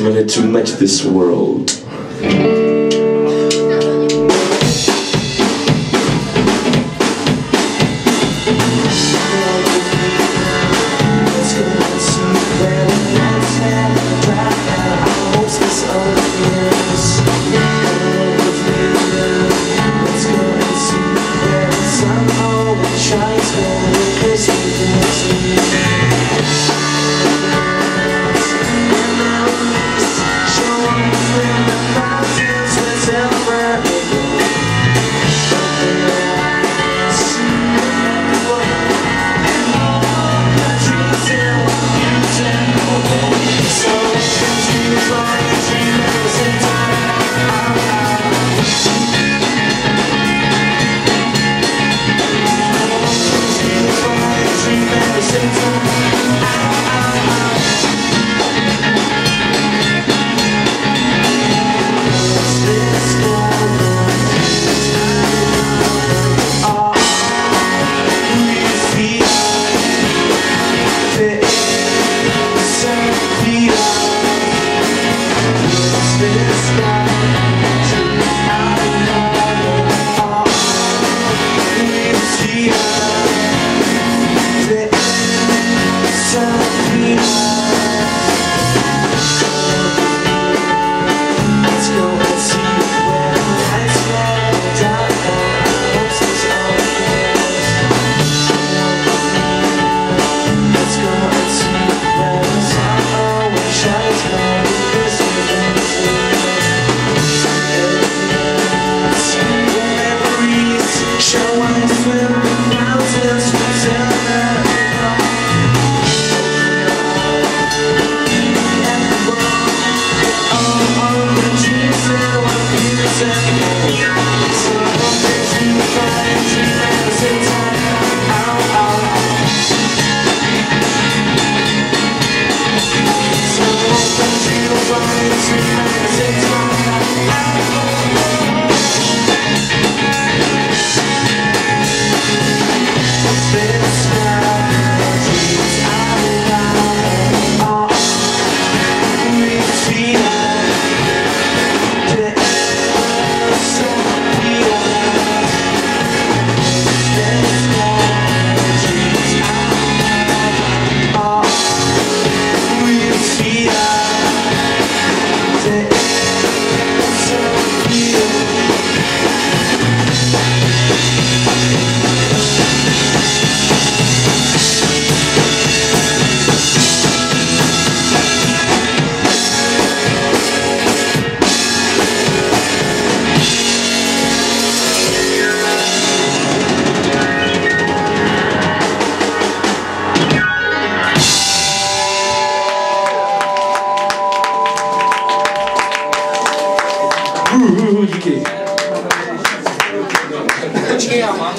minute to match this world. Díky. Počkej, já mám.